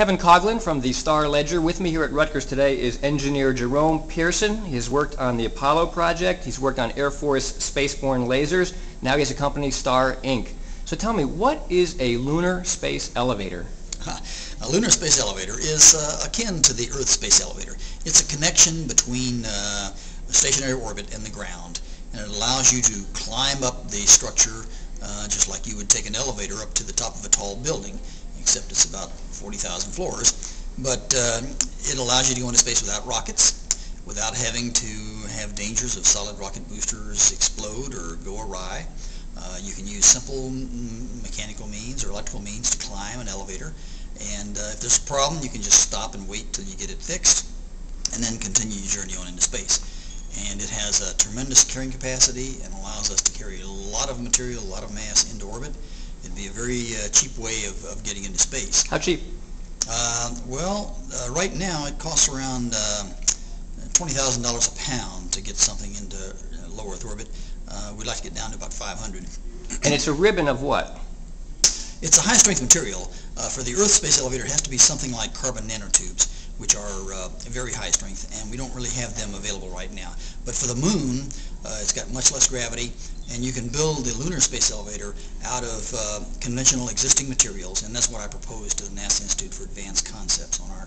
Kevin Coughlin from the Star Ledger. With me here at Rutgers today is engineer Jerome Pearson. He has worked on the Apollo project. He's worked on Air Force spaceborne lasers. Now he has a company, Star Inc. So tell me, what is a lunar space elevator? A lunar space elevator is uh, akin to the Earth space elevator. It's a connection between uh, stationary orbit and the ground, and it allows you to climb up the structure uh, just like you would take an elevator up to the top of a tall building, except it's about 40,000 floors. But uh, it allows you to go into space without rockets, without having to have dangers of solid rocket boosters explode or go awry. Uh, you can use simple mechanical means or electrical means to climb an elevator. And uh, if there's a problem, you can just stop and wait till you get it fixed and then continue your journey on into space. And it has a tremendous carrying capacity and allows us to carry a lot of material, a lot of mass into orbit. It'd be a very uh, cheap way of, of getting into space. How cheap? Uh, well, uh, right now it costs around uh, $20,000 a pound to get something into low Earth orbit. Uh, we'd like to get down to about 500. And it's a ribbon of what? It's a high-strength material. Uh, for the Earth space elevator, it has to be something like carbon nanotubes, which are uh, very high strength, and we don't really have them available right now. But for the moon, uh, it's got much less gravity, and you can build the lunar space elevator out of uh, conventional existing materials, and that's what I proposed to the NASA Institute for Advanced Concepts on our.